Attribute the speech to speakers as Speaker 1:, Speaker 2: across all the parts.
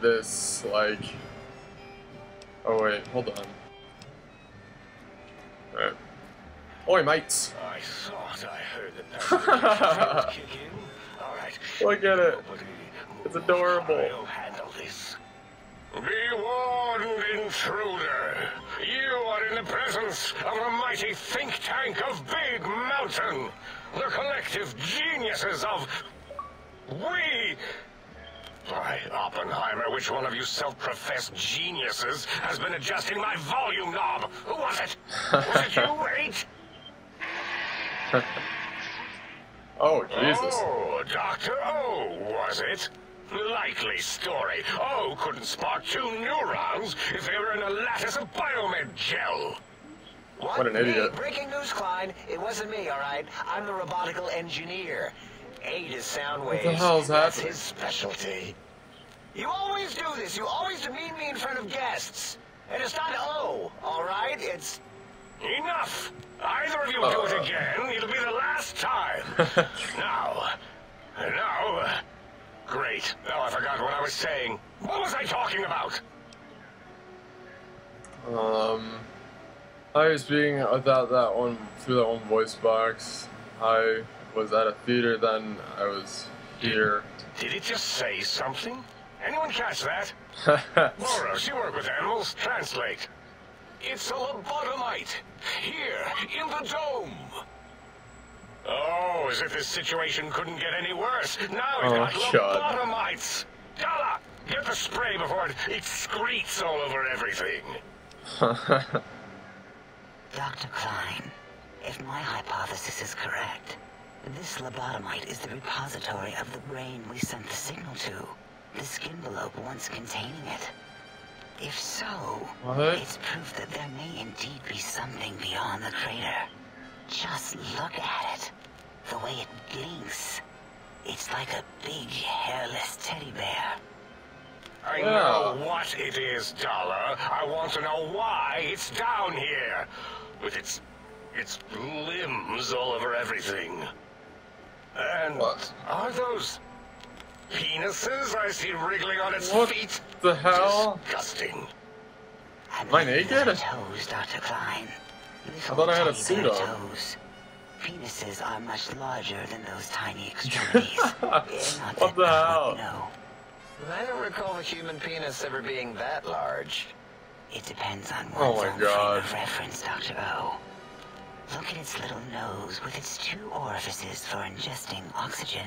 Speaker 1: this, like... Oh wait, hold on. Alright. Oi, mates!
Speaker 2: I thought I heard the kick in. All right.
Speaker 1: Look at it. It's adorable.
Speaker 2: I'll handle this. Be warned, intruder. You are in the presence of the mighty think tank of Big Mountain. The collective geniuses of... We... Oppenheimer, which one of you self-professed geniuses has been adjusting my volume knob? Who was it? Was it you, H?
Speaker 1: Oh, Jesus.
Speaker 2: Oh, Dr. O, oh, was it? Likely story. O couldn't spark two neurons if they were in a lattice of biomed gel.
Speaker 1: What an idiot.
Speaker 3: Breaking news, Klein. It wasn't me, all right? I'm the robotical engineer. Aid is sound waves.
Speaker 1: What the hell's
Speaker 3: That's
Speaker 1: happening?
Speaker 3: his specialty. You always do this. You always demean me in front of guests. And it's not O, all right? It's...
Speaker 2: Enough! Either of you do it again, it'll be the last time. now, now, great. Now I forgot what I was saying. What was I talking about?
Speaker 1: Um, I was speaking without that one through that one voice box. I was at a theater, then I was here.
Speaker 2: Did it just say something? Anyone catch that? Borous, you work with animals. Translate. It's a lobotomite. Here, in the dome. Oh, as if this situation couldn't get any worse. Now we've
Speaker 1: Oh,
Speaker 2: got
Speaker 1: God.
Speaker 2: lobotomites. Dala, get the spray before it excretes all over everything.
Speaker 4: Dr. Klein, if my hypothesis is correct, this lobotomite is the repository of the brain we sent the signal to, the skin envelope once containing it. If so,
Speaker 1: What?
Speaker 4: it's proof that there may indeed be something beyond the crater. Just look at it. The way it blinks. It's like a big hairless teddy bear.
Speaker 2: I
Speaker 1: Yeah.
Speaker 2: know what it is, Dala. I want to know why it's down here. With its... its limbs all over everything. And...
Speaker 1: What?
Speaker 2: Are those... penises I see wriggling on its
Speaker 1: What
Speaker 2: feet?
Speaker 1: the hell?
Speaker 2: Disgusting.
Speaker 4: And
Speaker 1: Am I
Speaker 4: with
Speaker 1: naked?
Speaker 4: Toes, Dr. Klein. Little
Speaker 1: thought I had a
Speaker 4: teddy
Speaker 1: suit
Speaker 4: bear
Speaker 1: on.
Speaker 4: Toes. Penises are much larger than those tiny extremities.
Speaker 1: What the hell?
Speaker 4: No,
Speaker 3: I don't recall the human penis ever being that large.
Speaker 4: it depends on
Speaker 1: Oh
Speaker 4: one's
Speaker 1: my
Speaker 4: own
Speaker 1: God.
Speaker 4: frame of reference, Dr. O. Look at its little nose with its two orifices for ingesting oxygen.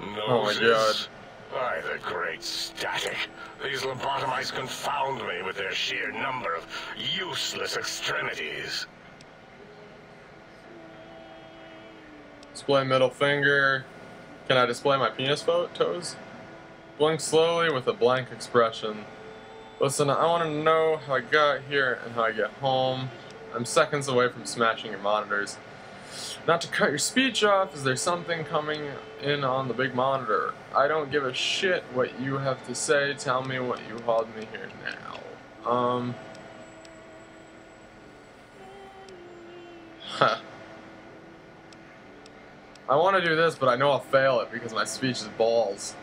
Speaker 1: Oh my
Speaker 2: Noses. By the great static. These lobotomites confound me with their sheer number of useless extremities.
Speaker 1: Display middle finger. Can I display my penis toes? Blink slowly with a blank expression. Listen, I want to know how I got here and how I get home. I'm seconds away from smashing your monitors. Not to cut your speech off, is there something coming in on the big monitor? I don't give a shit what you have to say. Tell me what you hauled me here now. Um. I want to do this, but I know I'll fail it because my speech is balls.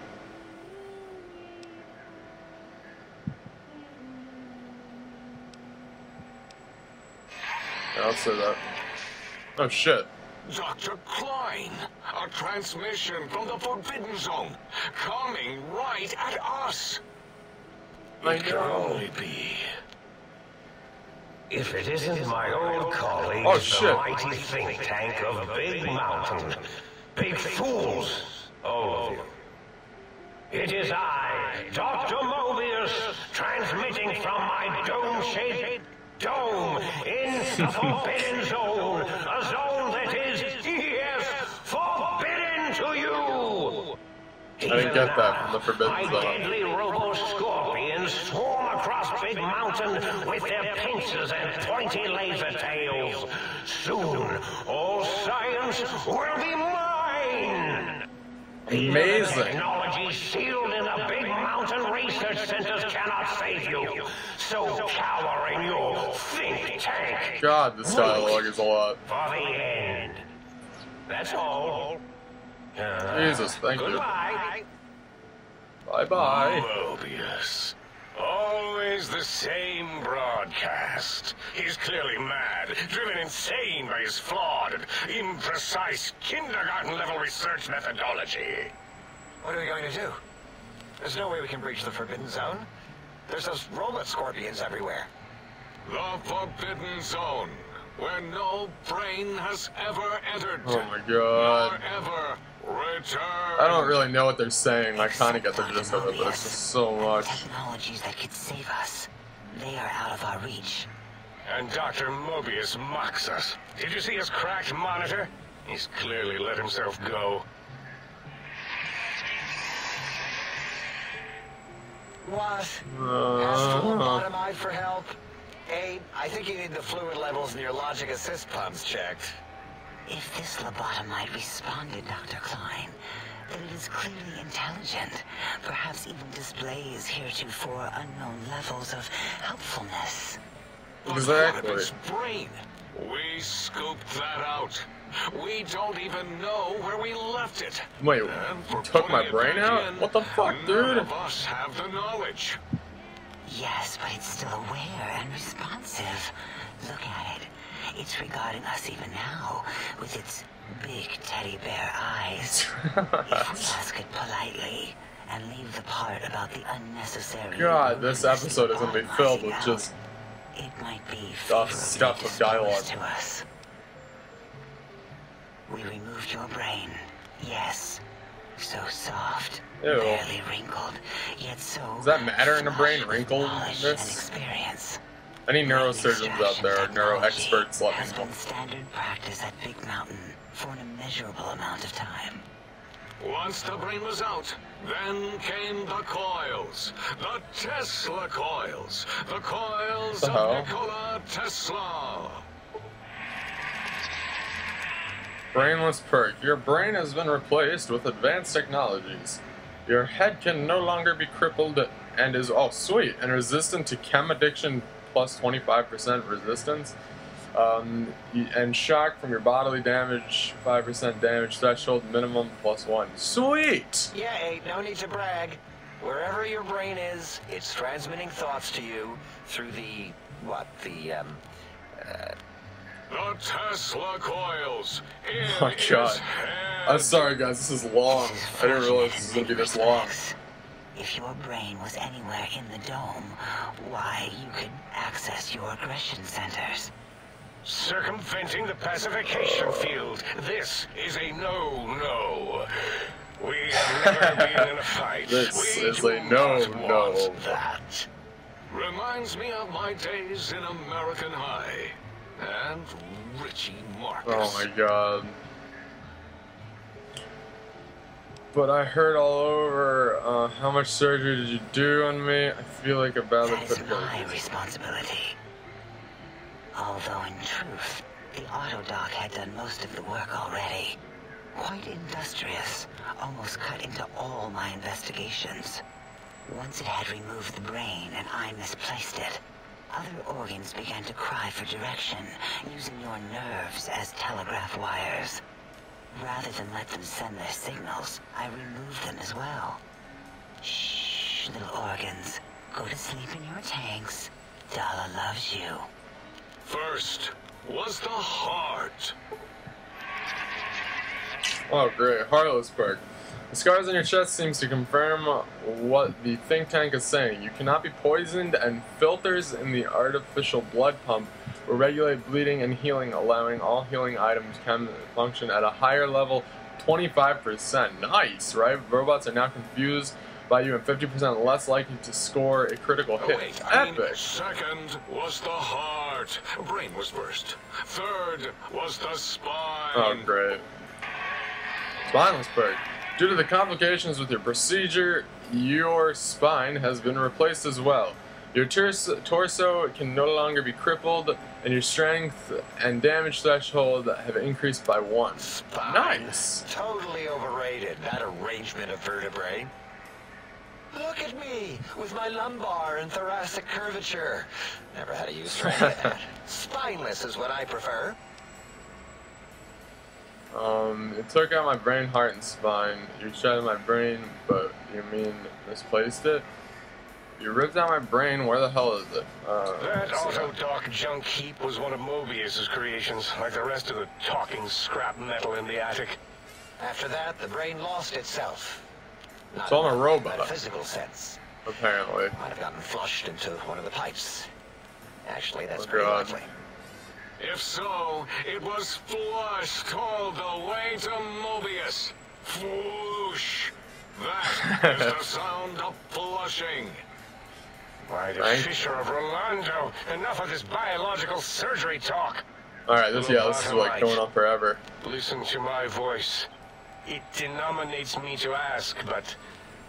Speaker 1: I'll say that. Oh shit.
Speaker 2: Dr. Klein, a transmission from the Forbidden Zone, coming right at us.
Speaker 1: I
Speaker 2: It can only be.
Speaker 5: If it isn't my old colleagues,
Speaker 1: Oh,
Speaker 5: the mighty think tank of Big Mountain. Big fools, all of you. It is I, Dr. Mobius, transmitting from my dome-shaped dome Forbidden Zone, a zone that is, yes, forbidden to you.
Speaker 1: I didn't get that from the Forbidden
Speaker 5: my
Speaker 1: Zone.
Speaker 5: deadly robo-scorpions swarm across Big Mountain with their pincers and pointy laser tails. Soon, all science will be mine.
Speaker 1: Amazing.
Speaker 5: technology sealed in the Big Mountain research centers cannot save you. So cower in your think tank
Speaker 1: God, this dialogue is a lot.
Speaker 5: for the end. That's all. Uh,
Speaker 1: Jesus, thank you. Bye bye.
Speaker 2: Mobius. Always the same broadcast. He's clearly mad, driven insane by his flawed and imprecise kindergarten level research methodology.
Speaker 3: What are we going to do? There's no way we can breach the Forbidden Zone. There's those robot scorpions everywhere.
Speaker 2: The Forbidden Zone, where no brain has ever entered.
Speaker 1: Oh my god.
Speaker 2: Nor ever returned.
Speaker 1: I don't really know what they're saying. I kind of get the gist of it, but it's just so much.
Speaker 4: Technologies that could save us. They are out of our reach.
Speaker 2: And Dr. Mobius mocks us. Did you see his cracked monitor? He's clearly let himself go.
Speaker 3: What? Ask the
Speaker 1: Uh,
Speaker 3: lobotomite for help? Abe, I think you need the fluid levels in your logic assist pumps checked.
Speaker 4: If this lobotomite responded, Dr. Klein, then it is clearly intelligent. Perhaps even displays heretofore unknown levels of helpfulness.
Speaker 2: But
Speaker 1: Exactly.
Speaker 2: what of his brain? We scooped that out. We don't even know where we left it.
Speaker 1: wait, you took my brain out?
Speaker 2: in,
Speaker 1: What the fuck,
Speaker 2: None
Speaker 1: dude?
Speaker 2: of us have the knowledge.
Speaker 4: Yes, but it's still aware and responsive. Look at it. It's regarding us even now with its big teddy bear eyes. If we ask it politely and leave the part about the unnecessary.
Speaker 1: God, this episode is gonna be filled with just
Speaker 4: It might be
Speaker 1: stuff- stuff of dialogue.
Speaker 4: to us. We removed your brain. Yes. So soft,
Speaker 1: Ew.
Speaker 4: barely wrinkled, yet so.
Speaker 1: Does that matter in a brain,
Speaker 4: wrinkled? with
Speaker 1: wrinkledness?
Speaker 4: knowledge and experience.
Speaker 1: Any neurosurgeons out there, or
Speaker 4: Extraction
Speaker 1: neuro
Speaker 4: technology
Speaker 1: experts, let
Speaker 4: has
Speaker 1: me know.
Speaker 4: been standard practice at Big Mountain for an immeasurable amount of time.
Speaker 2: Once the brain was out, then came the coils. The Tesla coils. The coils
Speaker 1: The
Speaker 2: of?
Speaker 1: Uh-huh.
Speaker 2: Nikola Tesla.
Speaker 1: Brainless perk. Your brain has been replaced with advanced technologies. Your head can no longer be crippled and is all sweet and resistant to chem addiction plus 25% resistance. Um, and shock from your bodily damage, 5% damage threshold minimum plus one. Sweet!
Speaker 3: Yeah, Abe, no need to brag. Wherever your brain is, it's transmitting thoughts to you through the, what, the, um,
Speaker 2: The Tesla coils. In
Speaker 1: Oh my God.
Speaker 2: head.
Speaker 1: I'm sorry guys, this is long. I didn't realize this was gonna be this long.
Speaker 4: If your brain was anywhere in the dome, why, you could access your aggression centers.
Speaker 2: Circumventing the pacification field. This is a no-no. We have never been in a fight.
Speaker 1: This
Speaker 2: we
Speaker 1: is a no-no.
Speaker 2: want That reminds me of my days in American High and Richie Marcus.
Speaker 1: Oh my god. But I heard all over uh, how much surgery did you do on me? I feel like a badly
Speaker 4: That is my responsibility. Although in truth, the Autodoc had done most of the work already. Quite industrious, almost cut into all my investigations. Once it had removed the brain and I misplaced it, other organs began to cry for direction, using your nerves as telegraph wires. Rather than let them send their signals, I removed them as well. Shh, little organs. Go to sleep in your tanks. Dala loves you.
Speaker 2: First was the heart.
Speaker 1: Oh great, Heartless perk. The scars on your chest seems to confirm what the think tank is saying. You cannot be poisoned and filters in the artificial blood pump will regulate bleeding and healing, allowing all healing items can function at a higher level 25%. Nice, right? Robots are now confused by you and 50% less likely to score a critical
Speaker 2: Oh,
Speaker 1: hit.
Speaker 2: wait, I mean,
Speaker 1: Epic!
Speaker 2: second was the heart. Brain was first. Third was the spine.
Speaker 1: Oh, great. Spineless perk. Due to the complications with your procedure, your spine has been replaced as well. Your torso can no longer be crippled, and your strength and damage threshold have increased by one.
Speaker 3: spine.
Speaker 1: Nice.
Speaker 3: Totally overrated, that arrangement of vertebrae. Look at me, with my lumbar and thoracic curvature. Never had a use for that. Spineless is what I prefer.
Speaker 1: Um, it took out my brain, heart, and spine. You shattered my brain, but you mean misplaced it. You ripped out my brain. Where the hell is it? Uh,
Speaker 2: That. Autodoc junk heap was one of Mobius's creations, like the rest of the talking scrap metal in the attic.
Speaker 3: After that, the brain lost itself. Not
Speaker 1: So I'm a robot.
Speaker 3: physical sense.
Speaker 1: Apparently.
Speaker 3: Might have gotten flushed into one of the pipes. Actually, that's
Speaker 1: Oh,
Speaker 3: pretty
Speaker 1: God.
Speaker 3: likely.
Speaker 2: If so, it was flushed all the way to Mobius. Flush. That is the sound of flushing. Why, the
Speaker 1: Thank-
Speaker 2: Fisher of Rolando. Enough of this biological surgery talk.
Speaker 1: Alright, this yeah, this is like going on forever.
Speaker 2: Listen to my voice. It denominates me to ask, but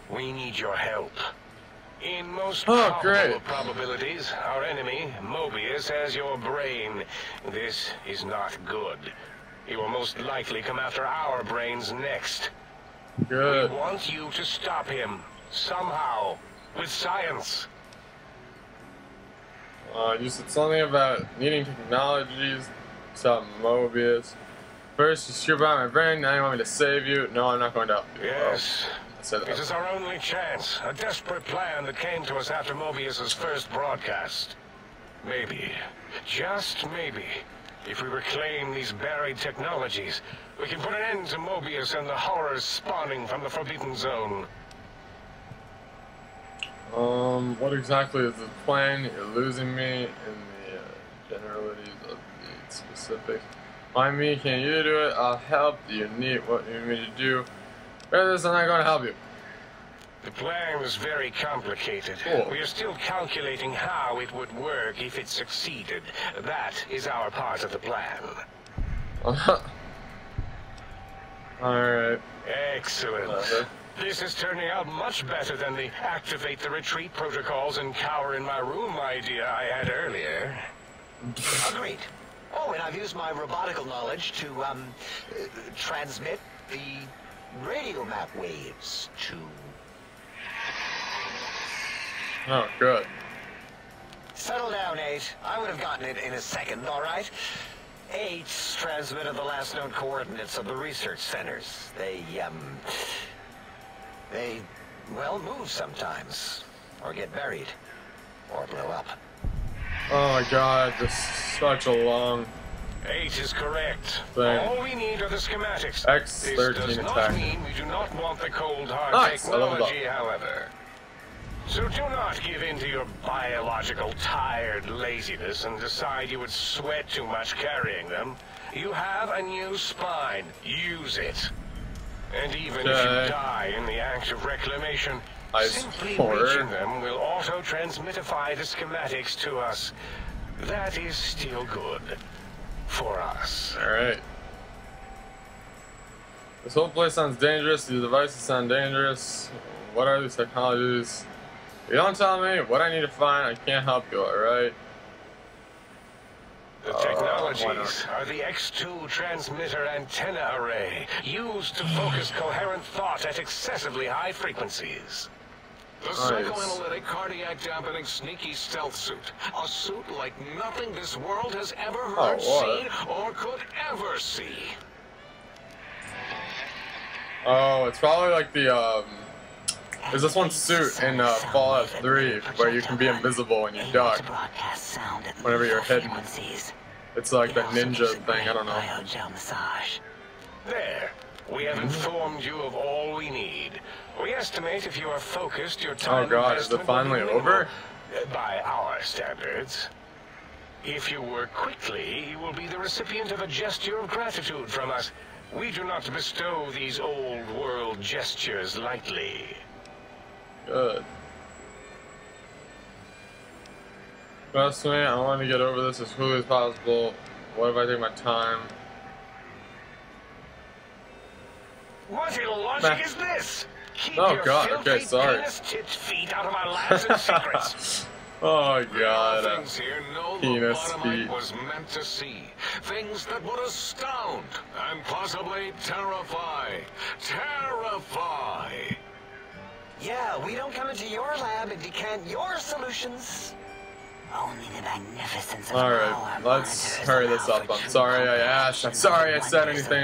Speaker 2: we need your help. In most
Speaker 1: Oh,
Speaker 2: probable
Speaker 1: great.
Speaker 2: probabilities, our enemy, Mobius, has your brain. This is not good. He will most likely come after our brains next.
Speaker 1: Good.
Speaker 2: We want you to stop him. Somehow. With science.
Speaker 1: Uh, you said something about needing technologies. Stop Mobius. First, you strip out my brain. Now you want me to save you. No, I'm not going to help you.
Speaker 2: Yes.
Speaker 1: Said
Speaker 2: It
Speaker 1: that.
Speaker 2: is our only chance. A desperate plan that came to us after Mobius's first broadcast. Maybe, just maybe, if we reclaim these buried technologies, we can put an end to Mobius and the horrors spawning from the Forbidden Zone.
Speaker 1: Um, what exactly is the plan? You're losing me in the uh, generalities of the specifics. Mind me, can you do it? I'll help. Do you need what you need me to do? Rather than I'm not going to help you.
Speaker 2: The plan is very complicated.
Speaker 1: Cool.
Speaker 2: We are still calculating how it would work if it succeeded. That is our part of the plan. Uh -huh.
Speaker 1: Alright.
Speaker 2: Excellent. This is turning out much better than the activate the retreat protocols and cower in my room idea I had earlier.
Speaker 3: Agreed. Oh, and I've used my robotical knowledge to, um, uh, transmit the radio map waves to...
Speaker 1: Oh, good.
Speaker 3: Settle down, Eight. I would have gotten it in a second, all right? Eight's transmitted the last known coordinates of the research centers. They, um... They, well, move sometimes. Or get buried. Or blow up.
Speaker 1: Oh my god, this is such a long
Speaker 2: Eight is correct.
Speaker 1: Thing.
Speaker 2: All we need are the schematics.
Speaker 1: X13
Speaker 2: this does not
Speaker 1: attack.
Speaker 2: mean we do not want the cold hard
Speaker 1: Nice,
Speaker 2: technology, however. So do not give in to your biological tired laziness and decide you would sweat too much carrying them. You have a new spine. Use it. And even if you die in the act of reclamation,
Speaker 1: I
Speaker 2: simply
Speaker 1: swore.
Speaker 2: reaching them will auto-transmitify the schematics to us. That is still good. For us.
Speaker 1: Alright. This whole place sounds dangerous. These devices sound dangerous. What are these technologies? You don't tell me what I need to find. I can't help you, alright?
Speaker 2: The
Speaker 1: Uh,
Speaker 2: technologies are the X2 transmitter antenna array, used to focus coherent thought at excessively high frequencies.
Speaker 6: The psychoanalytic, cardiac dampening, sneaky stealth suit. A suit like nothing this world has ever
Speaker 1: Oh,
Speaker 6: heard,
Speaker 1: what?
Speaker 6: seen, or could ever see.
Speaker 1: Oh, it's probably like the, um... There's this one suit in uh, Fallout 3 where you can be invisible and you duck. Whenever you're hidden. It's like the ninja thing, I don't know.
Speaker 2: There. We have informed you of all we need. We estimate if you are focused, your time
Speaker 1: Oh god, is it
Speaker 2: investment will be
Speaker 1: finally over?
Speaker 2: uh, By our standards. If you work quickly, you will be the recipient of a gesture of gratitude from us. We do not bestow these old world gestures lightly.
Speaker 1: Good. Trust me, I want to get over this as quickly as possible. What if I take my time?
Speaker 2: What illogic
Speaker 1: Nah.
Speaker 2: is this? Keep
Speaker 1: Oh, God, okay, sorry.
Speaker 2: penis-tipped feet out of our labs and secrets.
Speaker 1: oh god.
Speaker 6: things here no
Speaker 1: penis feet.
Speaker 6: was meant to see. Things that would astound and possibly terrify. Terrify!
Speaker 3: Yeah, we don't come into your lab and decant your solutions.
Speaker 4: Only the magnificence of
Speaker 1: Alright,
Speaker 4: our
Speaker 1: let's hurry this up. I'm sorry I asked. I'm sorry I said anything